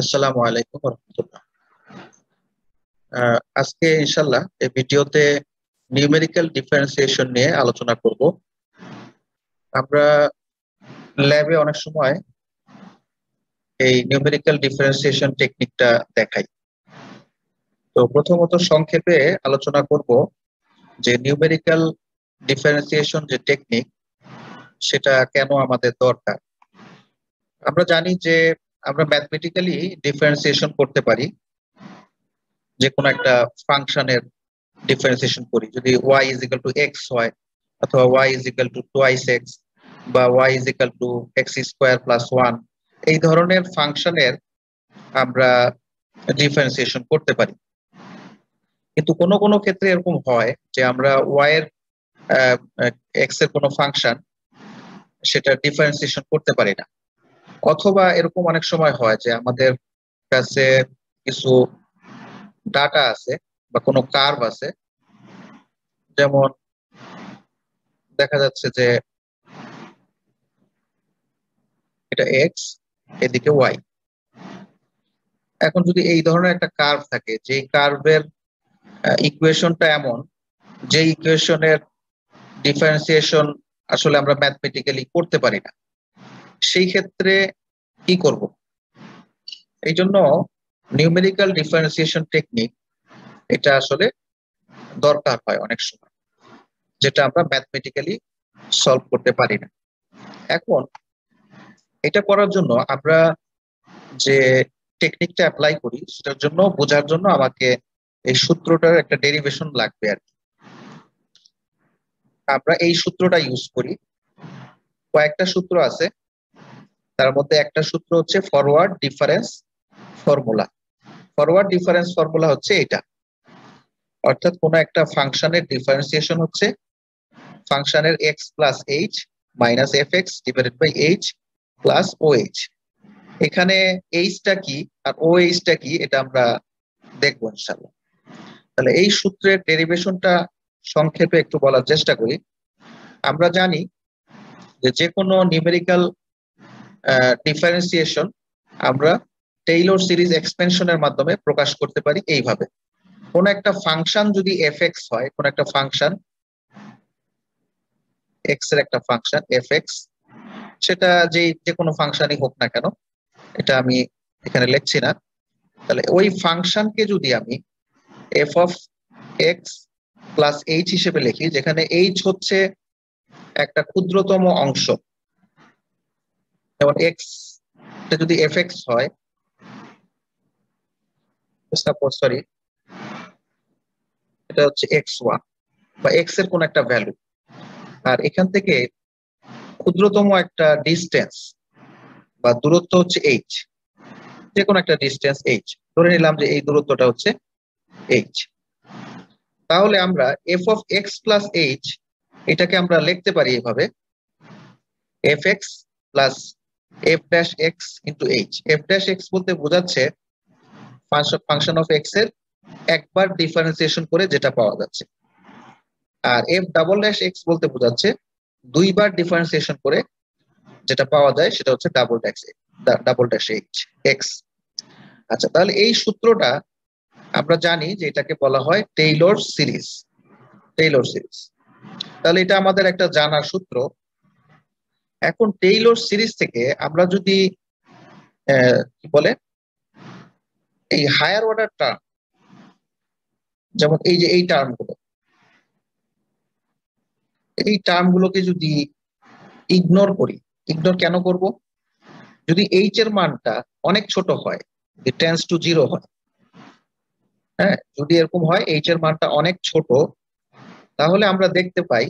আসসালামু আলাইকুম রহমতুল্লাহ। আজকে ইনশাল্লাহ এই ভিডিওতে নিউমেরিক্যাল ডিফারেন্সিয়েশন নিয়ে আলোচনা করব। আমরা ল্যাবে অনেক সময় এই নিউমেরিক্যাল ডিফারেন্সিয়েশন টেকনিকটা দেখাই। তো প্রথমত সংক্ষেপে আলোচনা করব যে নিউমেরিক্যাল ডিফারেন্সিয়েশন যে টেকনিক সেটা কেন আমাদের দরকার। আমরা জানি যে আমরা ম্যাথমেটিক্যালি ডিফারেন্সিয়েশন করতে পারি। যে কোনো একটা ফাংশনের ডিফারেন্সিয়েশন করি। যদি y is equal to x হয়, অথবা y is equal to twice x বা y is equal to x square plus one এই ধরনের ফাংশনের আমরা ডিফারেন্সিয়েশন করতে পারি। কিন্তু কোনো কোনো ক্ষেত্রে এরকম হয় যে আমরা ওয়াই এর এক্সের কোনো ফাংশন সেটা ডিফারেন্সিয়েশন করতে পারি না। অথবা এরকম অনেক সময় হয় যে আমাদের কাছে কিছু ডাটা আছে বা কোনো কার্ভ আছে। যেমন দেখা যাচ্ছে যে এটা এক্স এদিকে ওয়াই এখন যদি এই ধরনের একটা কার্ভ থাকে, যে কার্ভের ইকুয়েশনটা এমন, যে ইকুয়েশনের ডিফারেন্সিয়েশন আসলে আমরা ম্যাথমেটিক্যালি করতে পারি না। সেই ক্ষেত্রে কি করব? এই জন্য নিউমেরিক্যাল ডিফারেন্সিয়েশন টেকনিক এটা আসলে দরকার হয় অনেক সময়, যেটা আমরা ম্যাথমেটিক্যালি সলভ করতে পারি না। এখন এটা করার জন্য আমরা যে টেকনিকটা অ্যাপ্লাই করি, সেটার জন্য বোঝার জন্য আমাকে এই সূত্রটার একটা ডেরিভেশন লাগবে আর কি। আমরা এই সূত্রটা ইউজ করি, কয়েকটা সূত্র আছে তার মধ্যে একটা সূত্র হচ্ছে forward difference formula forward difference formula হচ্ছে এটা। অর্থাৎ কোন একটা ফাংশনের ডিফারেন্সিয়েশন হচ্ছে ফাংশনের x plus h minus f x divided by h plus O h এখানে এইচটা কি আর ও এইচটা কি এটা আমরা দেখব ইনশাল্লাহ তাহলে এই সূত্রের ডেরিভেশনটা সংক্ষেপে একটু বলার চেষ্টা করি। আমরা জানি যে যে কোনো নিউমেরিক্যাল ডিফারেন্সিয়েশন আমরা টেইলর সিরিজ এক্সপেনশনের মাধ্যমে প্রকাশ করতে পারি এইভাবে। কোন একটা ফাংশন যদি এফ এক্স হয়, কোন একটা ফাংশন এক্সের একটা ফাংশন এফ এক্স সেটা যে যে কোনো ফাংশনই হোক না কেন, এটা আমি এখানে লিখছি না। তাহলে ওই ফাংশনকে যদি আমি f of x plus h হিসেবে লিখি, যেখানে এইচ হচ্ছে একটা ক্ষুদ্রতম অংশ যেমন এক্স যদি এফ এক্স হয় সরি এটা হচ্ছে এক্স ওয়ান বা এক্সের কোন একটা ভ্যালু আর এখান থেকে ক্ষুদ্রতম একটা ডিস্টেন্স বা দূরত্ব হচ্ছে এইচ যে কোনো একটা ডিস্টেন্স এইচ ধরে নিলাম যে এই দূরত্বটা হচ্ছে এইচ তাহলে আমরা f of x plus h এটাকে আমরা লিখতে পারি এভাবে f x plus f dash x into h f dash x বলতে বোঝাচ্ছে ফাংশন অফ এক্সের একবার ডিফারেন্সিয়েশন করে যেটা পাওয়া যাচ্ছে। আর এফ ডাবল ড্যাশ এক্স বলতে বোঝাচ্ছে দুইবার ডিফারেন্সিয়েশন করে যেটা পাওয়া যায় সেটা হচ্ছে double dash double dash h x আচ্ছা তাহলে এই সূত্রটা আমরা জানি যে এটাকে বলা হয় টেইলর সিরিজ টেইলর সিরিজ তাহলে এটা আমাদের একটা জানার সূত্র। এখন টেইলর সিরিজ থেকে আমরা যদি কি বলে? এই হায়ার অর্ডার টার্ম যেমন এই যে এই টার্মগুলো এই টার্মগুলোকে যদি ইগনোর করি ইগনোর কেন করব? যদি এইচ এর মানটা অনেক ছোট হয় টেন্স টু জিরো হয় হ্যাঁ যদি এরকম হয় এইচ এর মানটা অনেক ছোট, তাহলে আমরা দেখতে পাই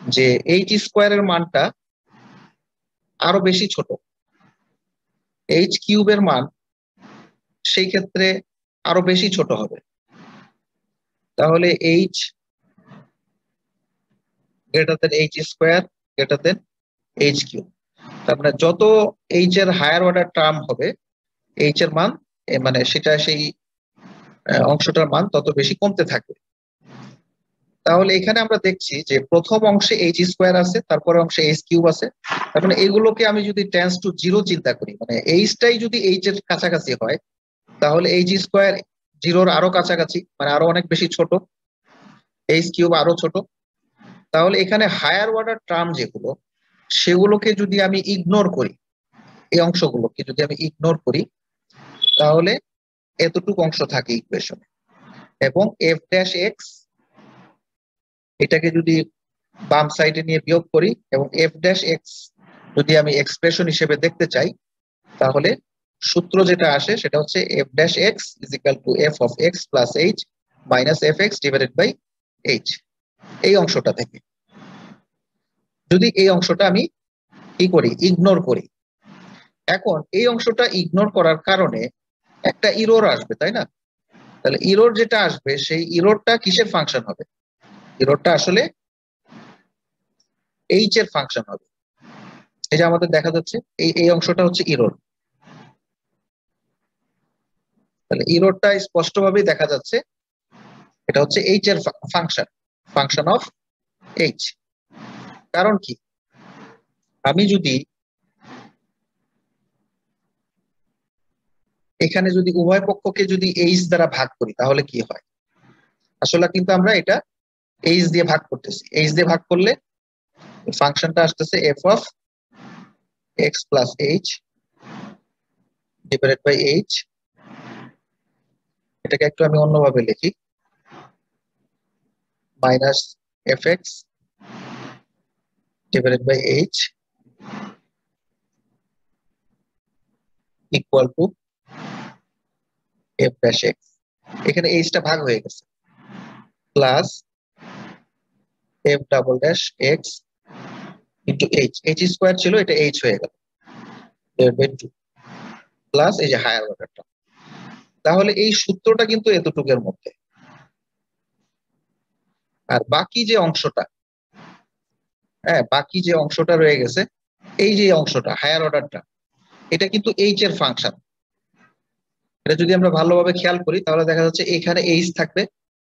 যে এইচ স্কোয়ারের মানটা আরও বেশি ছোট। এইচ কিউবের মান সেই ক্ষেত্রে আরও বেশি ছোট হবে। তাহলে h greater than h square greater than h cube তার মানে যত এইচ এর হায়ার অর্ডার টার্ম হবে এইচ এর মান মানে সেটা সেই, অংশটার মান তত বেশি কমতে থাকবে। তাহলে এখানে আমরা দেখছি যে প্রথম অংশে এইচ স্কোয়ার আছে, তারপরে অংশে এইচ কিউব আছে। তার মানে এগুলোকে আমি যদি টেন্স টু জিরো চিন্তা করি মানে এইচটাই যদি এইচ এর কাছাকাছি হয়, তাহলে এইচ স্কোয়ার জিরোর আরও কাছাকাছি মানে আরও অনেক বেশি ছোট এইচ কিউব আরও ছোট। তাহলে এখানে হায়ার অর্ডার টার্ম যেগুলো, সেগুলোকে যদি আমি ইগনোর করি, এই অংশগুলোকে যদি আমি ইগনোর করি, তাহলে এতটুকু অংশ থাকে ইকুয়েশনে এবং এফ ড্যাশ এক্স এটাকে যদি বাম সাইডে নিয়ে বিয়োগ করি এবং এফ ড্যাশ এক্স যদি আমি এক্সপ্রেশন হিসেবে দেখতে চাই, তাহলে সূত্র যেটা আসে সেটা হচ্ছে f dash x is equal to f of x plus h minus f x divided by h এই অংশটা থেকে। যদি এই অংশটা আমি কি করি ইগনোর করি। এখন এই অংশটা ইগনোর করার কারণে একটা ইরোর আসবে, তাই না? তাহলে ইরোর যেটা আসবে, সেই ইরোরটা কিসের ফাংশন হবে? ইরোরটা আসলে এইচ এর ফাংশন হবে। এই যে আমাদের দেখা যাচ্ছে, এই এই অংশটা হচ্ছে ইরোর তাহলে ইরোরটা স্পষ্টভাবেই দেখা যাচ্ছে, এটা হচ্ছে এইচ এর ফাংশন ফাংশন অফ এইচ কারণ কি? আমি যদি এখানে যদি উভয় পক্ষকে যদি এইচ দ্বারা ভাগ করি, তাহলে কি হয়? আসলে কিন্তু আমরা এটা এইচ দিয়ে ভাগ করতেছি। এইচ দিয়ে ভাগ করলে ফাংশনটা আসতেছে f of x plus h divided by h এটাকে একটু আমি অন্যভাবে লিখি। Minus f x divided by h equal to f dash x এখানে h টা ভাগ হয়ে গেছে। Plus f double dash x into h. h square ছিল, এটা h হয়ে গেল। ডিভাইড বাই টু প্লাস এই যে হায়ার অর্ডারটা তাহলে এই সূত্রটা কিন্তু এতটুকের মধ্যে। আর বাকি যে অংশটা হ্যাঁ বাকি যে অংশটা রয়ে গেছে, এই যে অংশটা হায়ার অর্ডারটা এটা কিন্তু এইচ এর ফাংশন এটা যদি আমরা ভালোভাবে খেয়াল করি, তাহলে দেখা যাচ্ছে এখানে এইচ থাকবে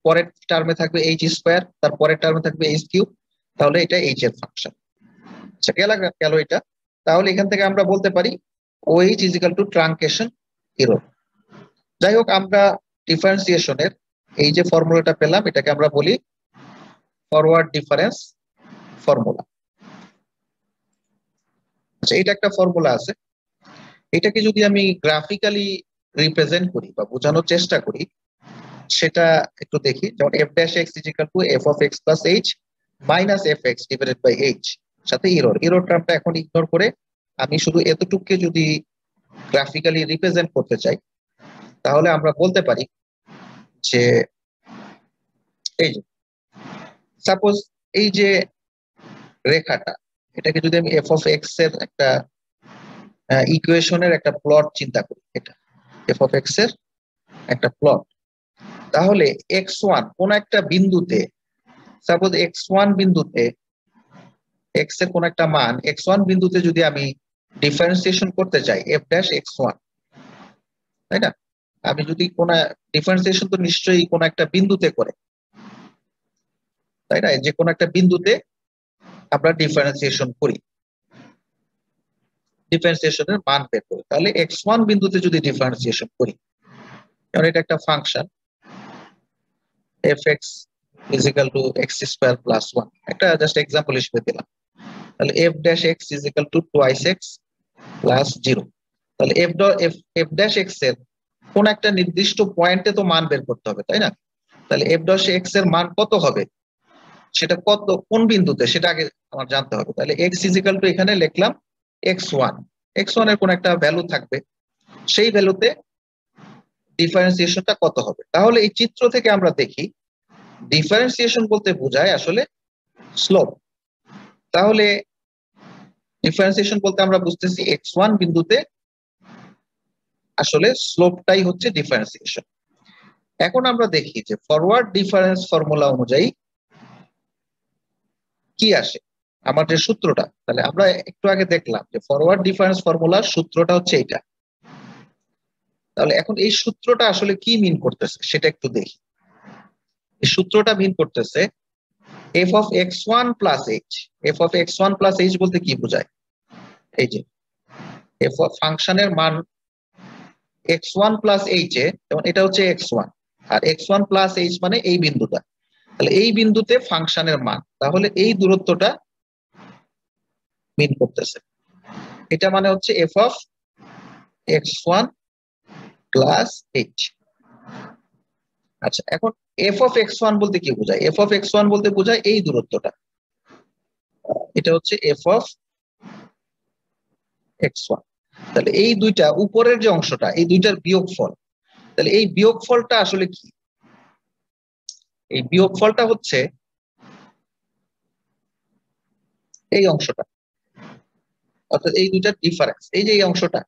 পরের টার্মে থাকবে এইচ স্কোয়ার তার পরের টার্মে থাকবে এইচ কিউব তাহলে এটা এইচ এর ফাংশন আচ্ছা গেল এটা। তাহলে এখান থেকে আমরা বলতে পারি O h is equal to truncation error যাই হোক, আমরা ডিফারেন্সিয়েশনের এই যে ফর্মুলাটা পেলাম, এটাকে আমরা বলি ফরওয়ার্ড ডিফারেন্স ফর্মুলা আচ্ছা এটা একটা ফর্মুলা আছে। এটাকে যদি আমি গ্রাফিক্যালি রিপ্রেজেন্ট করি বা বোঝানোর চেষ্টা করি সেটা একটু দেখি। যেমন f dash x equal to f of x plus h minus f x divided by h সাথে ইরোর ইরোর টার্মটা এখন ইগনোর করে আমি শুধু এতটুকুকে যদি গ্রাফিক্যালি রিপ্রেজেন্ট করতে চাই, তাহলে আমরা বলতে পারি যে এই যে সাপোজ এই যে রেখাটা, এটাকে যদি আমি এফ অফ এক্সের একটা ইকুয়েশনের একটা প্লট চিন্তা করি, এটা এফ অফ এক্সের একটা প্লট তাহলে এক্স ওয়ান কোন একটা বিন্দুতে সাপোজ এক্স ওয়ান বিন্দুতে এক্সের কোন একটা মান এক্স ওয়ান বিন্দুতে যদি আমি ডিফারেন্সিয়েশন করতে চাই এফ ড্যাশ এক্স ওয়ান তাই না? আমি যদি কোন ডিফারেন্সিয়েশন তো নিশ্চয়ই কোন একটা বিন্দুতে করে, তাই না? যে কোনো একটা বিন্দুতে আমরা ডিফারেন্সিয়েশন করি ডিফারেন্সিয়েশনের মান বের করি। তাহলে এক্স ওয়ান বিন্দুতে যদি ডিফারেন্সিয়েশন করি কারণ এটা একটা function f x is two x square plus one একটা জাস্ট এক্সাম্পল হিসেবে দিলাম। তাহলে f dash x is two twice x plus zero তাহলে এফ এফ এফ ড্যাশ এক্সের কোন একটা নির্দিষ্ট পয়েন্টে তো মান বের করতে হবে, তাই না? তাহলে এফ ড্যাশ এক্সের মান কত হবে? সেটা কত, কোন বিন্দুতে? সেটা আগে আমার জানতে হবে। তাহলে এক্স ইজিক্যাল টু এখানে লিখলাম এক্স ওয়ান এক্স ওয়ানের কোন একটা ভ্যালু থাকবে। সেই ভ্যালুতে ডিফারেন্সিয়েশনটা কত হবে? তাহলে এই চিত্র থেকে আমরা দেখি ডিফারেন্সিয়েশন বলতে বোঝায় আসলে স্লোপ তাহলে ডিফারেন্সিয়েশন বলতে আমরা বুঝতেছি এক্স ওয়ান বিন্দুতে আসলে স্লোপটাই হচ্ছে ডিফারেন্সিয়েশন এখন আমরা দেখি যে ফরওয়ার্ড ডিফারেন্স ফর্মুলা অনুযায়ী কি আসে? আমার যে সূত্রটা, তাহলে আমরা একটু আগে দেখলাম যে ফরওয়ার্ড ডিফারেন্স ফর্মুলার সূত্রটা হচ্ছে এইটা তাহলে এখন এই সূত্রটা আসলে কি মিন করতেছে? সেটা একটু দেখি। এই সূত্রটা মিন করতেছে f of x one plus h f of x one plus h বলতে কি বোঝায়? এই যে এফ অফ ফাংশনের মান এক্স ওয়ান প্লাস এইচ এ, যেমন এটা হচ্ছে এক্স ওয়ান আর এক্স ওয়ান প্লাস এইচ মানে এই বিন্দুটা। তাহলে এই বিন্দুতে ফাংশনের মান, তাহলে এই দূরত্বটা মিন করতেছে। এটা মানে হচ্ছে f of x one plus h আচ্ছা এখন এফ অফ এক্স ওয়ান বলতে কি বোঝায়? এফ অফ এক্স ওয়ান বলতে বোঝায় এই দূরত্বটা। এটা হচ্ছে এফ অফ এক্স ওয়ান তাহলে এই দুইটা উপরের যে অংশটা, এই দুইটার বিয়োগফল, তাহলে এই বিয়োগফলটা আসলে কি? এই বিয়োগফলটা হচ্ছে এই অংশটা। অর্থাৎ এই দুইটার ডিফারেন্স এই যে এই অংশটা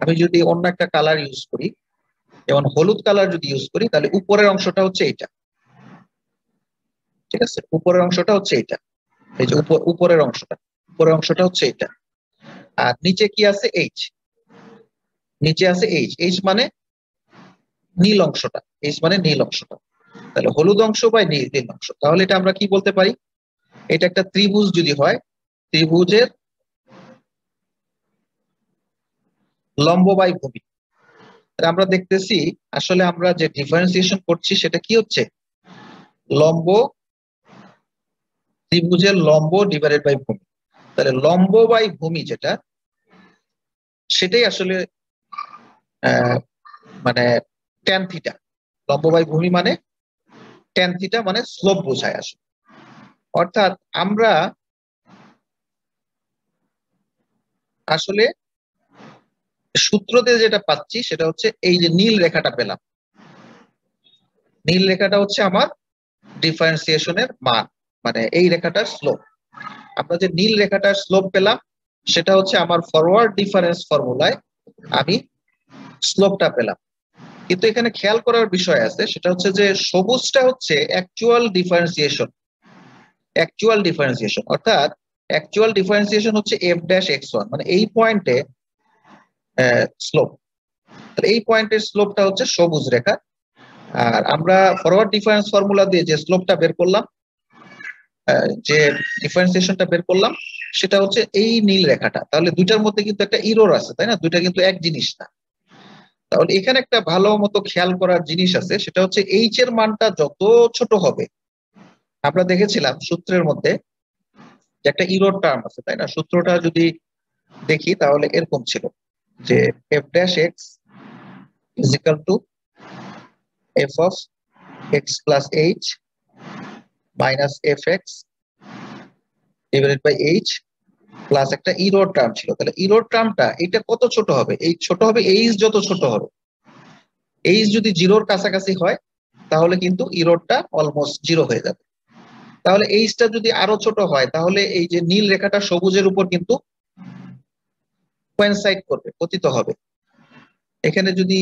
আমি যদি অন্য একটা কালার ইউজ করি, যেমন হলুদ কালার যদি ইউজ করি, তাহলে উপরের অংশটা হচ্ছে এইটা ঠিক আছে? উপরের অংশটা হচ্ছে এইটা এই যে উপরের অংশটা। উপরের অংশটা হচ্ছে এইটা আর নিচে কি আছে? এইচ নিচে আছে এইচ এইচ মানে নীল অংশটা। এইচ মানে নীল অংশটা। তাহলে হলুদ অংশ বা নীল অংশ। তাহলে এটা আমরা কি বলতে পারি? এটা একটা ত্রিভুজ যদি হয়, ত্রিভুজের লম্ব বাই ভূমি। আমরা দেখতেছি, আসলে আমরা যে ডিফারেন্সিয়েশন করছি, সেটা কি হচ্ছে? লম্ব, ত্রিভুজের লম্ব ডিভাইডেড বাই ভূমি। তাহলে লম্ব বাই ভূমি যেটা, সেটাই আসলে মানে ট্যান থিটা লম্ব বাই ভূমি মানে ট্যান থিটা মানে স্লোপ বোঝায় আসলে। অর্থাৎ আমরা আসলে সূত্রতে যেটা পাচ্ছি সেটা হচ্ছে এই যে নীল রেখাটা পেলাম। নীল রেখাটা হচ্ছে আমার ডিফারেন্সিয়েশনের মান মানে এই রেখাটার স্লোপ আমরা যে নীল রেখাটার স্লোপ পেলাম, সেটা হচ্ছে আমার ফরওয়ার্ড ডিফারেন্স ফর্মুলায় আমি স্লোপটা পেলাম। কিন্তু এখানে খেয়াল করার বিষয় আছে, সেটা হচ্ছে যে সবুজটা হচ্ছে অ্যাকচুয়াল ডিফারেন্সিয়েশন অ্যাকচুয়াল ডিফারেন্সিয়েশন অর্থাৎ অ্যাকচুয়াল ডিফারেন্সিয়েশন হচ্ছে এফ ড্যাশ এক্স ওয়ান মানে এই পয়েন্টে স্লোপ তাহলে এই পয়েন্টের স্লোপটা হচ্ছে সবুজ রেখা। আর আমরা ফরওয়ার্ড ডিফারেন্স ফর্মুলা দিয়ে যে স্লোপটা বের করলাম যে ডিফারেন্সিয়েশনটা বের করলাম, সেটা হচ্ছে এই নীল রেখাটা। তাহলে দুইটার মধ্যে কিন্তু একটা ইরোর আছে, তাই না? দুইটা কিন্তু এক জিনিস না। তাহলে এখানে একটা ভালো মতো খেয়াল করার জিনিস আছে, সেটা হচ্ছে এইচ এর মানটা যত ছোট হবে, আমরা দেখেছিলাম সূত্রের মধ্যে একটা ইরোর টার্ম আছে, তাই না? সূত্রটা যদি দেখি, তাহলে এরকম ছিল। যে f dash x is equal to f of x plus h minus f x divided by h plus একটা ইরোর টার্ম ছিল। তাহলে ইরোর টার্মটা এটা কত ছোট হবে? এই ছোট হবে এইচ যত ছোট হবে। এইচ যদি জিরোর কাছাকাছি হয়, তাহলে কিন্তু ইরোরটা অলমোস্ট জিরো হয়ে যাবে। তাহলে এইচটা যদি আরও ছোট হয়, তাহলে এই যে নীল রেখাটা সবুজের উপর কিন্তু কোয়েনসাইড করবে, পতিত হবে। এখানে যদি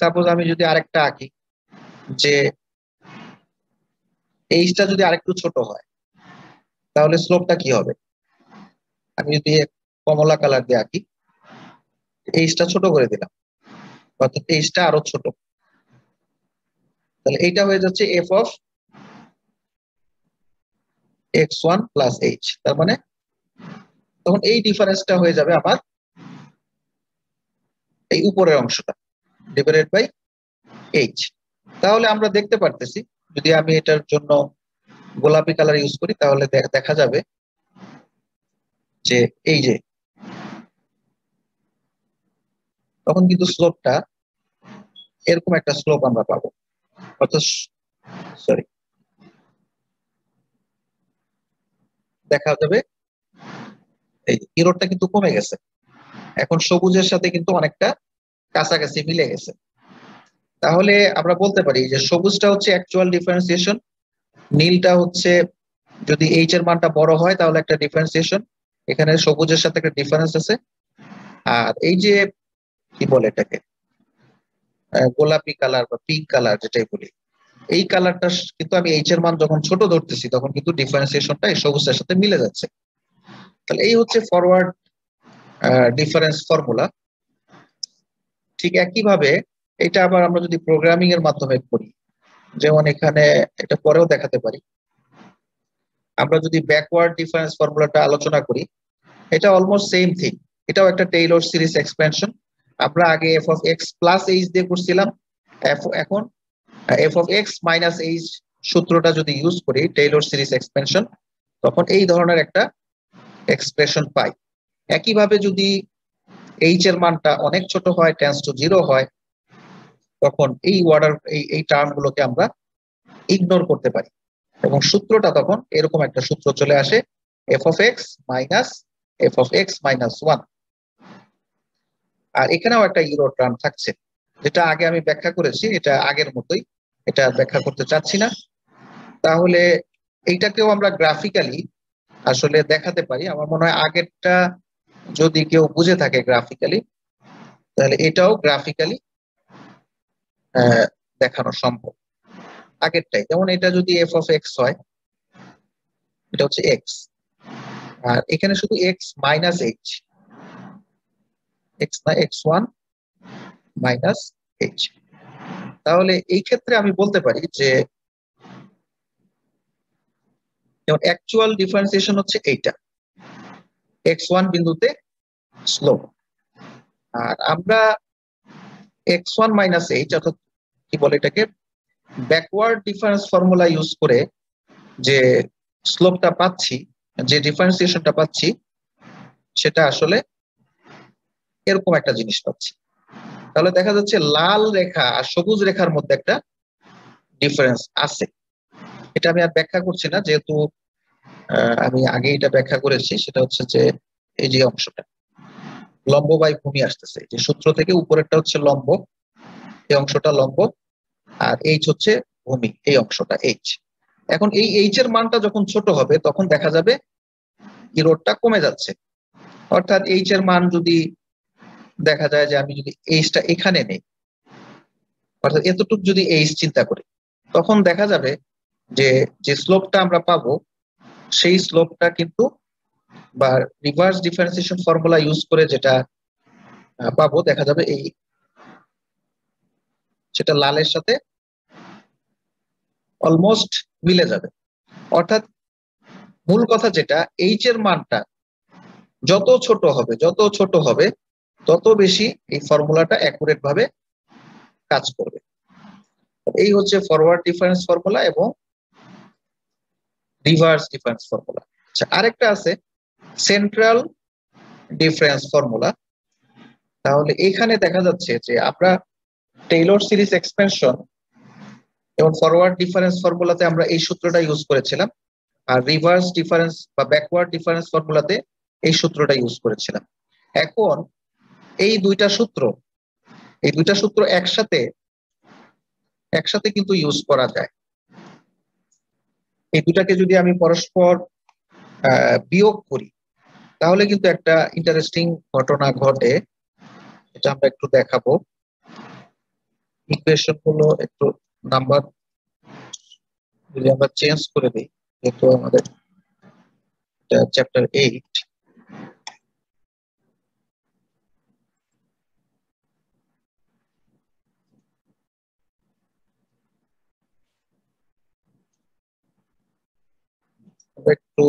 সাপোজ আমি যদি আরেকটা আঁকি, যে এইচটা যদি আরেকটু ছোট হয়, তাহলে স্লোপটা কি হবে? আমি যদি কমলা কালার দিয়ে আঁকি, এইচটা ছোট করে দিলাম, অর্থাৎ এইচটা আরও ছোট। তাহলে এইটা হয়ে যাচ্ছে f of x one plus h তার মানে তখন এই ডিফারেন্সটা হয়ে যাবে আমার এই উপরের অংশটা ডিভাইডেড বাই এইচ তাহলে আমরা দেখতে পারতেছি, যদি আমি এটার জন্য গোলাপি কালার ইউজ করি, তাহলে দেখা যাবে যে এই যে, তখন কিন্তু স্লোপটা এরকম একটা স্লোপ আমরা পাবো। অর্থাৎ সরি দেখা যাবে, এই ইরোডটা কিন্তু কমে গেছে। এখন সবুজের সাথে কিন্তু অনেকটা কাছাকাছি মিলে গেছে। তাহলে আমরা বলতে পারি যে সবুজটা হচ্ছে অ্যাকচুয়াল ডিফারেন্সিয়েশন নীলটা হচ্ছে যদি এইচ এর মানটা বড় হয় তাহলে একটা ডিফারেন্সিয়েশন এখানে সবুজের সাথে একটা ডিফারেন্স আছে। আর এই যে কি বলে এটাকে? গোলাপি কালার বা পিঙ্ক কালার যেটাই বলি, এই কালারটা কিন্তু আমি এইচ এর মান যখন ছোট ধরতেছি তখন কিন্তু ডিফারেন্সিয়েশনটা এই সবুজের সাথে মিলে যাচ্ছে। তাহলে এই হচ্ছে ফরওয়ার্ড ডিফারেন্স ফর্মুলা ঠিক একইভাবে এটা আবার আমরা যদি প্রোগ্রামিং এর মাধ্যমে করি যেমন এখানে এটা পরেও দেখাতে পারি। আমরা যদি ব্যাকওয়ার্ড ডিফারেন্স ফর্মুলাটা আলোচনা করি এটা অলমোস্ট সেম থিং এটাও একটা টেইলর সিরিজ এক্সপেনশন আমরা আগে f of x plus h দিয়ে করছিলাম। এখন f of x minus h সূত্রটা যদি ইউজ করি টেইলর সিরিজ এক্সপেনশন তখন এই ধরনের একটা এক্সপ্রেশন পাই। একইভাবে যদি এইচ এর মানটা অনেক ছোট হয় টেন্স টু জিরো হয়, তখন এই ওয়ার্ডার এই এই টার্মগুলোকে আমরা ইগনোর করতে পারি। এবং সূত্রটা তখন এরকম একটা সূত্র চলে আসে f of x minus f of x minus one আর এখানেও একটা ইউরো টার্ম থাকছে, যেটা আগে আমি ব্যাখ্যা করেছি, এটা আগের মতোই, এটা ব্যাখ্যা করতে চাচ্ছি না। তাহলে এইটাকেও আমরা গ্রাফিক্যালি আসলে দেখাতে পারি। আমার মনে হয় আগেরটা যদি কেউ বুঝে থাকে গ্রাফিক্যালি তাহলে এটাও গ্রাফিক্যালি দেখানো সম্ভব। আগেরটাই, যেমন এটা যদি এফ অফ এক্স হয়, এটা হচ্ছে এক্স আর এখানে শুধু এক্স মাইনাস এইচ এক্স না এক্স ওয়ান মাইনাস এইচ তাহলে এই ক্ষেত্রে আমি বলতে পারি যে, যেমন অ্যাকচুয়াল ডিফারেন্সিয়েশন হচ্ছে এইটা। এক্স ওয়ান বিন্দুতে স্লো আর আমরা এক্স ওয়ান মাইনাস এইচ অর্থাৎ কি বলে এটাকে? ব্যাকওয়ার্ড ডিফারেন্স ফর্মুলা ইউজ করে যে স্লোপটা পাচ্ছি, যে ডিফারেন্সিয়েশনটা পাচ্ছি, সেটা আসলে এরকম একটা জিনিস পাচ্ছি। তাহলে দেখা যাচ্ছে লাল রেখা আর সবুজ রেখার মধ্যে একটা ডিফারেন্স আছে। এটা আমি আর ব্যাখ্যা করছি না, যেহেতু আমি আগে এটা ব্যাখ্যা করেছি, সেটা হচ্ছে যে এই যে অংশটা, লম্ব বাই ভূমি আসতেছে, যে সূত্র থেকে উপরেরটা হচ্ছে লম্ব, এই অংশটা লম্ব, আর এইচ হচ্ছে ভূমি, এই অংশটা এইচ এখন এই এইচ এর মানটা যখন ছোট হবে, তখন দেখা যাবে ইরোডটা কমে যাচ্ছে। অর্থাৎ এইচ এর মান যদি দেখা যায় যে আমি যদি এইচটা এখানে নেই, অর্থাৎ এতটুক যদি এইচ চিন্তা করি, তখন দেখা যাবে যে যে স্লোপটা আমরা পাবো সেই স্লোপটা কিন্তু বা রিভার্স ডিফারেন্সিয়েশন ফর্মুলা ইউজ করে যেটা পাবো, দেখা যাবে এই সেটা লালের সাথে অলমোস্ট মিলে যাবে। অর্থাৎ মূল কথা যেটা এইচ এর মানটা যত ছোট হবে, যত ছোট হবে, তত বেশি এই ফর্মুলাটা অ্যাকুরেট ভাবে কাজ করবে। এই হচ্ছে ফরওয়ার্ড ডিফারেন্স ফর্মুলা এবং রিভার্স ডিফারেন্স ফর্মুলা আচ্ছা আরেকটা আছে সেন্ট্রাল ডিফারেন্স ফর্মুলা তাহলে এখানে দেখা যাচ্ছে যে আমরা টেইলর সিরিজ এক্সপেনশন এবং ফরওয়ার্ড ডিফারেন্স ফর্মুলাতে আমরা এই সূত্রটা ইউজ করেছিলাম, আর রিভার্স ডিফারেন্স বা ব্যাকওয়ার্ড ডিফারেন্স ফর্মুলাতে এই সূত্রটা ইউজ করেছিলাম। এখন এই দুইটা সূত্র, এই দুইটা সূত্র একসাথে একসাথে কিন্তু ইউজ করা যায়। এই দুটাকে যদি আমি পরস্পর বিয়োগ করি, তাহলে কিন্তু একটা ইন্টারেস্টিং ঘটনা ঘটে। এটা আমরা একটু দেখাবো। ইকুয়েশনগুলো একটু নাম্বার যদি আমরা চেঞ্জ করে দিই, যেহেতু আমাদের চ্যাপ্টার এইট একটু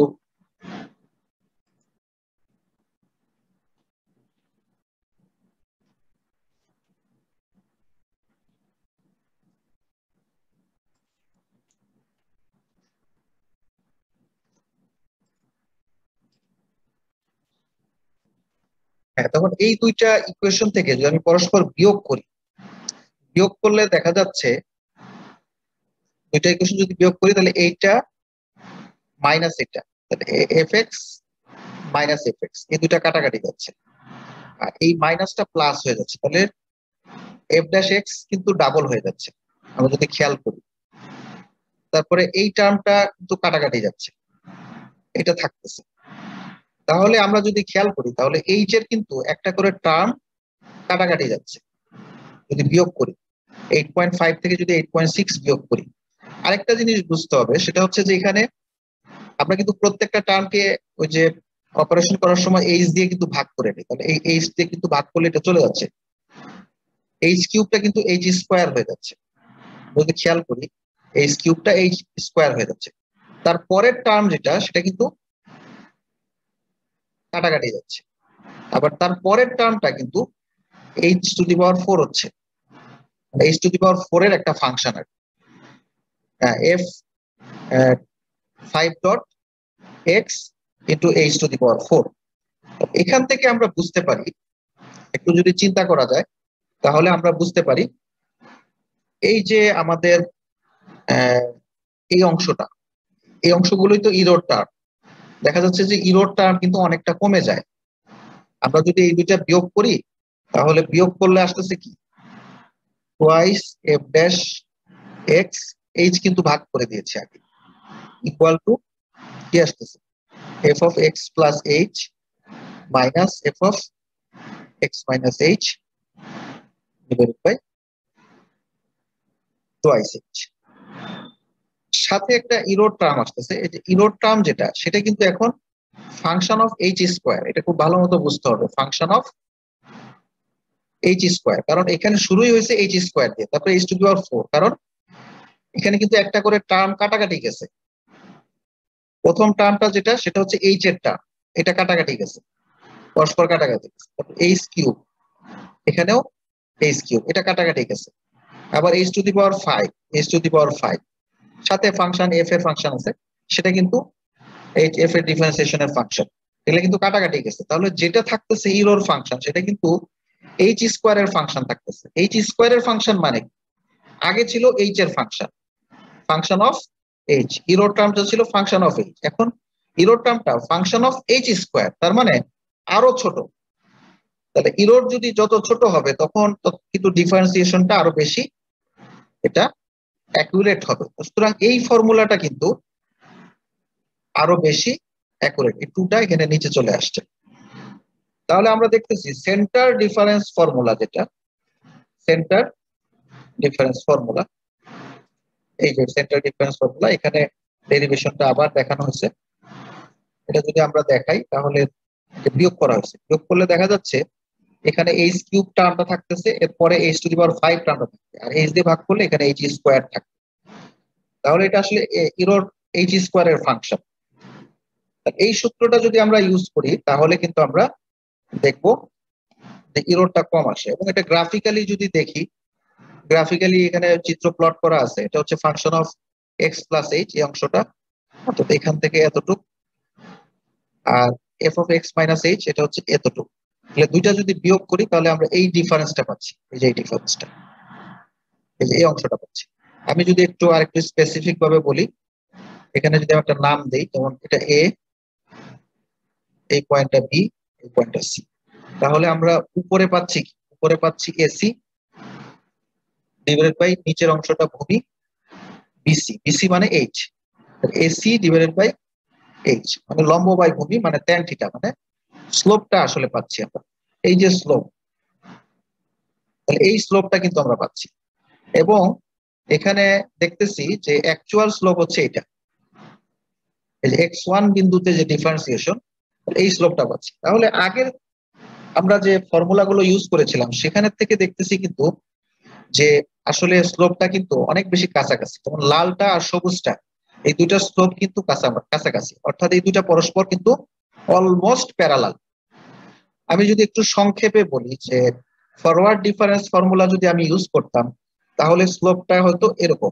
হ্যাঁ তখন এই দুইটা ইকুয়েশন থেকে যদি আমি পরস্পর বিয়োগ করি, বিয়োগ করলে দেখা যাচ্ছে দুইটা ইকুয়েশন যদি বিয়োগ করি, তাহলে এইটা মাইনাস এটা f x minus f x এই দুইটা কাটাকাটি যাচ্ছে আর এই মাইনাসটা প্লাস হয়ে যাচ্ছে। তাহলে এফ ড্যাশ এক্স কিন্তু ডাবল হয়ে যাচ্ছে। আমরা যদি খেয়াল করি। তারপরে এই টার্মটা কিন্তু কাটাকাটি যাচ্ছে। এটা থাকতেছে। তাহলে আমরা যদি খেয়াল করি, তাহলে এইচ এর কিন্তু একটা করে টার্ম কাটাকাটি যাচ্ছে। যদি বিয়োগ করি এইট পয়েন্ট ফাইভ থেকে যদি এইট পয়েন্ট সিক্স বিয়োগ করি। আরেকটা জিনিস বুঝতে হবে, সেটা হচ্ছে যে এখানে আমরা কিন্তু প্রত্যেকটা টার্মকে ওই যে অপারেশন করার সময় এইচ দিয়ে কিন্তু ভাগ করে নিই। তাহলে এই এইচ দিয়ে কিন্তু ভাগ করলে এটা চলে যাচ্ছে। এইচ কিউবটা কিন্তু এইচ স্কোয়ার হয়ে যাচ্ছে। যদি খেয়াল করি এইচ কিউবটা এইচ স্কোয়ার হয়ে যাচ্ছে। তার পরের টার্ম যেটা, সেটা কিন্তু কাটাকাটি যাচ্ছে। আবার তার পরের টার্মটা কিন্তু h to the power four হচ্ছে। H to the power four এর একটা function R f five dot x into h to the power four এখান থেকে আমরা বুঝতে পারি, একটু যদি চিন্তা করা যায়, তাহলে আমরা বুঝতে পারি এই যে আমাদের এই অংশটা, এই অংশগুলোই তো ইরোর টার্ম দেখা যাচ্ছে যে ইরোর টার্ম কিন্তু অনেকটা কমে যায়। আমরা যদি এই দুইটা বিয়োগ করি, তাহলে বিয়োগ করলে আসতেছে কি? Twice f dash x h কিন্তু ভাগ করে দিয়েছে আগে। ইকুয়াল টু কি আসতেছে f of x plus h minus f of x minus h divided by twice h সাথে একটা ইরোড টার্ম আসতেছে, এই যে ইরোড টার্ম যেটা, সেটা কিন্তু এখন ফাংশন অফ এইচ স্কোয়ার এটা খুব ভালো মতো বুঝতে হবে ফাংশন অফ এইচ স্কোয়ার কারণ এখানে শুরুই হয়েছে এইচ স্কোয়ার দিয়ে, তারপরে এইচ টু পাওয়ার ফোর কারণ এখানে কিন্তু একটা করে টার্ম কাটাকাটি গেছে। প্রথম টার্মটা যেটা, সেটা হচ্ছে এইচ এর টার্ম এটা কাটাকাটি গেছে। পরস্পর কাটাকাটি গেছে। এইচ কিউব এখানেও এইচ কিউব এটা কাটাকাটি গেছে। আবার h to the power five h to the power five সাথে ফাংশন এফ এর ফাংশন আছে। সেটা কিন্তু এইচ এফ এর ডিফারেন্সিয়েশনের ফাংশন এগুলো কিন্তু কাটাকাটি গেছে। তাহলে যেটা থাকতেছে ইরোর ফাংশন সেটা কিন্তু এইচ স্কোয়ার এর ফাংশন থাকতেছে। এইচ স্কোয়ার এর ফাংশন মানে আগে ছিল এইচ এর function function of h error টার্মটা ছিল ফাংশন অফ এইচ এখন ইরোর টার্মটা ফাংশন অফ এইচ স্কোয়ার তার মানে আরও ছোট। তাহলে ইরোর যদি যত ছোট হবে, তখন কিন্তু ডিফারেন্সিয়েশনটা আরও বেশি এটা অ্যাকুরেট হবে। সুতরাং এই ফর্মুলাটা কিন্তু আরও বেশি অ্যাকুরেট এই টুটা এখানে নিচে চলে আসছে। তাহলে আমরা দেখতেছি সেন্টার ডিফারেন্স ফর্মুলা যেটা সেন্টার ডিফারেন্স ফর্মুলা এই যে সেন্টার ডিফারেন্স ফর্মুলা এখানে ডেরিভেশনটা আবার দেখানো হয়েছে। এটা যদি আমরা দেখাই, তাহলে বিয়োগ করা হয়েছে। বিয়োগ করলে দেখা যাচ্ছে, এখানে এইচ কিউব টার্মটা থাকতেছে, এরপরে h to the power five টার্মটা থাকবে আর এইচ দিয়ে ভাগ করলে এখানে এইচ স্কোয়ার থাকবে। তাহলে এটা আসলে ইরোর এইচ স্কোয়ার এর ফাংশন এই সূত্রটা যদি আমরা ইউজ করি, তাহলে কিন্তু আমরা দেখব যে ইরোরটা কম আসে। এবং এটা গ্রাফিক্যালি যদি দেখি গ্রাফিক্যালি এখানে চিত্র প্লট করা আছে, এটা হচ্ছে function of x plus h এই অংশটা। অর্থাৎ এখান থেকে এতটুক। আর f of x minus h এটা হচ্ছে এতটুক। তাহলে দুইটা যদি বিয়োগ করি, তাহলে আমরা এই ডিফারেন্সটা পাচ্ছি। এই যে এই ডিফারেন্সটা এই যে এই অংশটা পাচ্ছি। আমি যদি একটু আরেকটু স্পেসিফিক ভাবে বলি, এখানে যদি আমি একটা নাম দেই, যেমন এটা এ এই পয়েন্টটা বি এই পয়েন্টটা সি তাহলে আমরা উপরে পাচ্ছি কি? উপরে পাচ্ছি এসি ডিভাইডেড বাই নিচের অংশটা ভূমি বিসি বিসি মানে h AC divided by h মানে লম্ব বাই ভূমি মানে ট্যান থিটা মানে স্লোপটা আসলে পাচ্ছি আমরা। এই যে স্লোপ এই স্লোপটা কিন্তু আমরা পাচ্ছি। এবং এখানে দেখতেছি যে অ্যাকচুয়াল স্লোপ হচ্ছে এটা। এক্স ওয়ান বিন্দুতে যে ডিফারেন্সিয়েশন এই স্লোপটা পাচ্ছি। তাহলে আগের আমরা যে ফর্মুলাগুলো ইউজ করেছিলাম, সেখানের থেকে দেখতেছি কিন্তু যে আসলে স্লোপটা কিন্তু অনেক বেশি কাছাকাছি। যেমন লালটা আর সবুজটা, এই দুইটা স্লোপ কিন্তু কাছাকাছি। অর্থাৎ এই দুইটা পরস্পর কিন্তু অলমোস্ট প্যারালাল আমি যদি একটু সংক্ষেপে বলি যে ফরওয়ার্ড ডিফারেন্স ফর্মুলা যদি আমি ইউজ করতাম, তাহলে স্লোপটা হয়তো এরকম।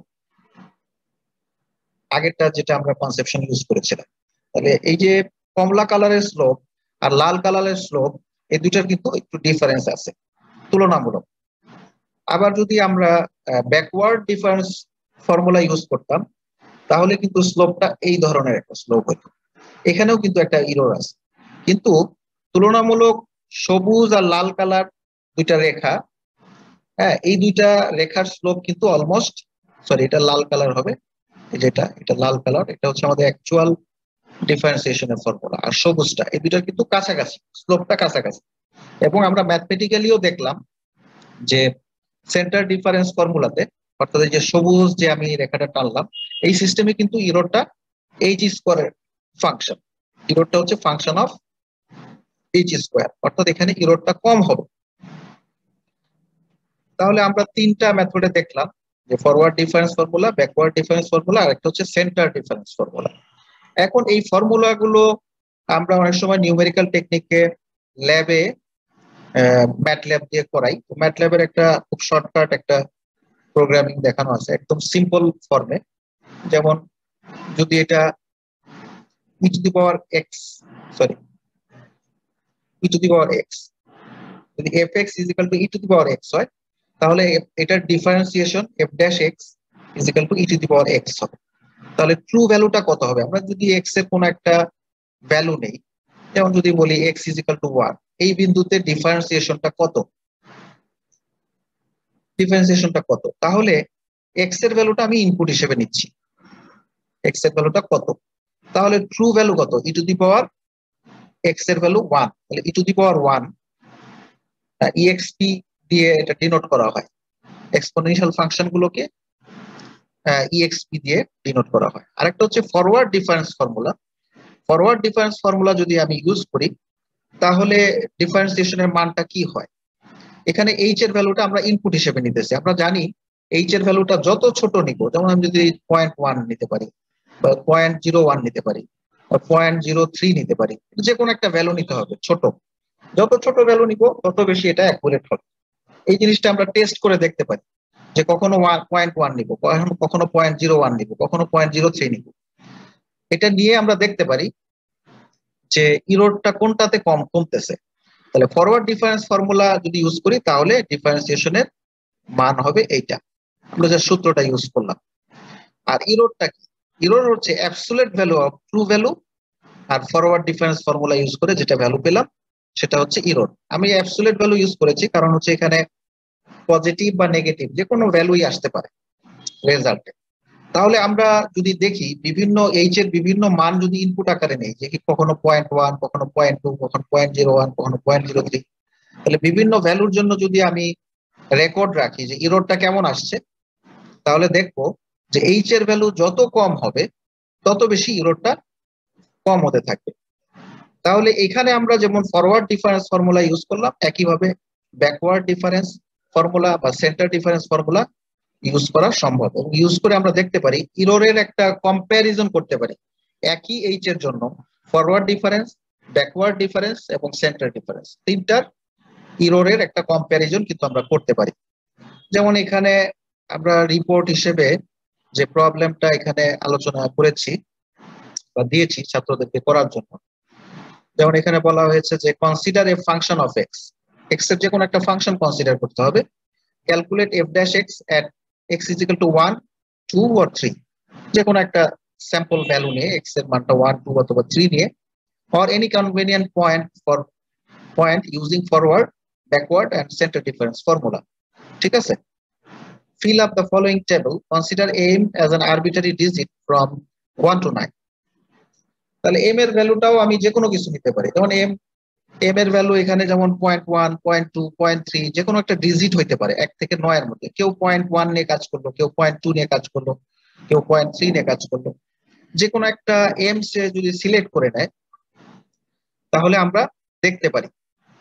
আগেরটা যেটা আমরা কনসেপশন ইউজ করেছিলাম। তাহলে এই যে কমলা কালারের স্লোপ আর লাল কালারের স্লোপ এই দুইটার কিন্তু একটু ডিফারেন্স আছে। তুলনামূলক। আবার যদি আমরা ব্যাকওয়ার্ড ডিফারেন্স ফর্মুলা ইউজ করতাম, তাহলে কিন্তু স্লোপটা এই ধরনের একটা স্লোপ হতো। এখানেও কিন্তু একটা ইরোর আছে। কিন্তু তুলনামূলক সবুজ আর লাল কালার দুইটা রেখা হ্যাঁ এই দুইটা রেখার স্লোপ কিন্তু অলমোস্ট সরি এটা লাল কালার হবে। যেটা এটা লাল কালার এটা হচ্ছে আমাদের অ্যাকচুয়াল ডিফারেন্সিয়েশনের ফর্মুলা আর সবুজটা, এই দুইটা কিন্তু কাছাকাছি স্লোপটা কাছাকাছি। এবং আমরা ম্যাথমেটিক্যালিও দেখলাম যে সেন্টার ডিফারেন্স ফর্মুলাতে অর্থাৎ যে সবুজ যে আমি রেখাটা টানলাম, এই সিস্টেমে কিন্তু ইরোডটা এইচ স্কোয়ারের ফাংশন ইরোডটা হচ্ছে ফাংশন অফ এইচ স্কোয়ার অর্থাৎ এখানে ইরোডটা কম হবে। তাহলে আমরা তিনটা মেথডে দেখলাম, যে forward difference formula backward difference formula আর একটা হচ্ছে সেন্টার ডিফারেন্স ফর্মুলা এখন এই ফর্মুলাগুলো আমরা অনেক সময় নিউমেরিক্যাল টেকনিকে ল্যাবে ম্যাটল্যাব দিয়ে করাই। তো ম্যাটল্যাবের একটা খুব শর্টকাট একটা প্রোগ্রামিং দেখানো আছে, একদম সিম্পল ফর্মে যেমন যদি এটা e to the power x sorry e to the power x যদি f x is equal to e to the power x হয়, তাহলে এটার differentiation f dash x is equal to e to the power x হবে। তাহলে true ভ্যালুটা কত হবে? আমরা যদি এক্সের কোনো একটা ভ্যালু নেই, যেমন যদি বলি x is equal to one এই বিন্দুতে ডিফারেন্সিয়েশনটা কত? ডিফারেন্সিয়েশনটা কত? তাহলে এক্সের ভ্যালুটা আমি ইনপুট হিসেবে নিচ্ছি। এক্সের ভ্যালুটা কত? তাহলে ট্রু ভ্যালু কত? ই টু দি পাওয়ার এক্সের ভ্যালু ওয়ান তাহলে e to the power one EXP দিয়ে এটা ডিনোট করা হয়। এক্সপোনেনশিয়াল ফাংশন গুলোকে ইএক্সপি দিয়ে ডিনোট করা হয়। আরেকটা হচ্ছে forward difference formula forward difference formula যদি আমি ইউজ করি তাহলে ডিফারেন্সিয়েশনের মানটা কি হয়? এখানে এইচ এর ভ্যালুটা আমরা ইনপুট হিসেবে নিতেছি। আমরা জানি এইচ এর ভ্যালুটা যত ছোট নিব, যেমন আমি যদি পয়েন্ট ওয়ান নিতে পারি বা পয়েন্ট জিরো ওয়ান নিতে পারি বা পয়েন্ট জিরো থ্রি নিতে পারি যে কোনো একটা ভ্যালু নিতে হবে, ছোট। যত ছোট ভ্যালু নিব, তত বেশি এটা অ্যাকুরেট হবে। এই জিনিসটা আমরা টেস্ট করে দেখতে পারি যে কখনো পয়েন্ট ওয়ান নিব, কখনো পয়েন্ট জিরো ওয়ান নিব, কখনো পয়েন্ট জিরো থ্রি নিব। এটা নিয়ে আমরা দেখতে পারি যে ইরোডটা কোনটাতে কম, কমতেছে। তাহলে ফরওয়ার্ড ডিফারেন্স ফর্মুলা যদি ইউজ করি, তাহলে ডিফারেন্সিয়েশনের মান হবে এইটা। আমরা যে সূত্রটা ইউজ করলাম। আর ইরোডটা কি? ইরোড হচ্ছে absolute value of true value R forward difference formula use করে যেটা ভ্যালু পেলাম, সেটা হচ্ছে ইরোড আমি অ্যাবসুলেট ভ্যালু ইউজ করেছি, কারণ হচ্ছে এখানে পজিটিভ বা নেগেটিভ যে কোনো ভ্যালুই আসতে পারে রেজাল্টে তাহলে আমরা যদি দেখি বিভিন্ন এইচ এর বিভিন্ন মান যদি ইনপুট আকারে নেই যে কখনো পয়েন্ট ওয়ান কখনো পয়েন্ট টু কখনো পয়েন্ট জিরো ওয়ান কখনো পয়েন্ট জিরো থ্রি তাহলে বিভিন্ন ভ্যালুর জন্য যদি আমি রেকর্ড রাখি যে ইরোডটা কেমন আসছে, তাহলে দেখব যে এইচ এর ভ্যালু যত কম হবে, তত বেশি ইরোডটা কম হতে থাকবে। তাহলে এখানে আমরা যেমন ফরওয়ার্ড ডিফারেন্স ফর্মুলা ইউজ করলাম, একইভাবে ব্যাকওয়ার্ড ডিফারেন্স ফর্মুলা বা সেন্টার ডিফারেন্স ফর্মুলা ইউজ করা সম্ভব এবং ইউজ করে আমরা দেখতে পারি ইরোরের একটা কম্প্যারিজন করতে পারি। একই এইচ এর জন্য ফরওয়ার্ড ডিফারেন্স ব্যাকওয়ার্ড ডিফারেন্স এবং সেন্টার ডিফারেন্স তিনটার ইরোরের একটা কম্প্যারিজন কিন্তু আমরা করতে পারি। যেমন এখানে আমরা রিপোর্ট হিসেবে যে প্রবলেমটা এখানে আলোচনা করেছি বা দিয়েছি ছাত্রদেরকে করার জন্য। যেমন এখানে বলা হয়েছে যে consider a function of x এক্সের যে কোনো একটা ফাংশন কনসিডার করতে হবে। Calculate f dash x at x is equal to one two or three যে কোনো একটা স্যাম্পল ভ্যালু নিয়ে এক্সের মানটা ওয়ান টু অথবা থ্রি নিয়ে or any convenient point for point using forward, backward and center difference formula. ঠিক আছে fill up the following table consider m as an arbitrary digit from 1 to 9 তাহলে m এর ভ্যালুটাও আমি যে কোনো কিছু নিতে পারি যেমন m m এর ভ্যালু এখানে যেমন point one point two point three যে কোনো একটা ডিজিট হইতে পারে, এক থেকে নয়ের মধ্যে। কেউ পয়েন্ট ওয়ান নিয়ে কাজ করল, কেউ পয়েন্ট টু নিয়ে কাজ করল, কেউ পয়েন্ট থ্রি নিয়ে কাজ করল। যে কোনো একটা এম সে যদি সিলেক্ট করে নেয়, তাহলে আমরা দেখতে পারি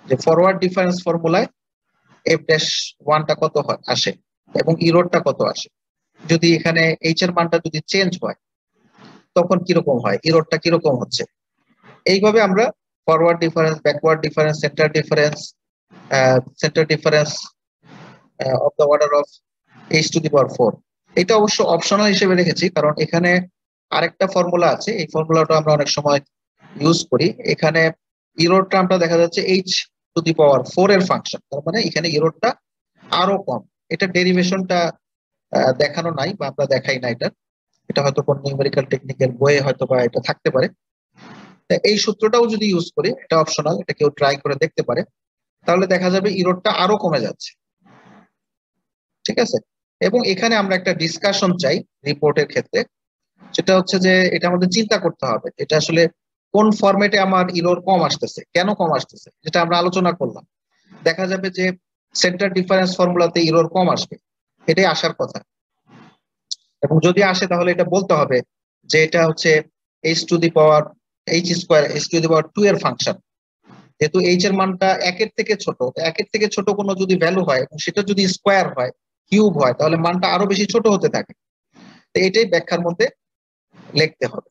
যে ফরওয়ার্ড ডিফারেন্স ফর্মুলায় এফ ড্যাশ ওয়ানটা কত হয়, আসে এবং ইরোডটা কত আসে। যদি এখানে এইচ এর মানটা যদি চেঞ্জ হয়, তখন কীরকম হয়? ইরোডটা কীরকম হচ্ছে? এইভাবে আমরা forward difference backward difference centre difference centre difference of the order of h to the power four এটা অবশ্য অপশনাল হিসেবে রেখেছি, কারণ এখানে আরেকটা ফর্মুলা আছে। এই ফর্মুলাটা আমরা অনেক সময় ইউজ করি। এখানে ইরোড টার্মটা দেখা যাচ্ছে h to the power four এর ফাংশন তার মানে এখানে ইরোডটা আরও কম। এটা ডেরিভেশনটা দেখানো নাই বা আমরা দেখাই না এটা এটা হয়তো কোন নিউমেরিক্যাল টেকনিকের বইয়ে হয়তো বা এটা থাকতে পারে। এই সূত্রটাও যদি ইউজ করি, এটা অপশনাল এটা কেউ ট্রাই করে দেখতে পারে, তাহলে দেখা যাবে ইরোডটা আরও কমে যাচ্ছে। ঠিক আছে? এবং এখানে আমরা একটা ডিসকাশন চাই রিপোর্টের ক্ষেত্রে, সেটা হচ্ছে যে এটা আমাদের চিন্তা করতে হবে, এটা আসলে কোন ফরম্যাটে আমার ইরোর কম আসতেছে, কেন কম আসতেছে, যেটা আমরা আলোচনা করলাম। দেখা যাবে যে সেন্টার ডিফারেন্স ফর্মুলাতে ইরোর কম আসবে, এটাই আসার কথা। এবং যদি আসে তাহলে এটা বলতে হবে যে এটা হচ্ছে h to the power h square s to the power two এর ফাংশন যেহেতু এইচ এর মানটা একের থেকে ছোট একের থেকে ছোট কোনো যদি ভ্যালু হয় এবং সেটা যদি স্কোয়ার হয় কিউব হয়, তাহলে মানটা আরও বেশি ছোট হতে থাকে। তো এটাই ব্যাখ্যার মধ্যে লিখতে হবে।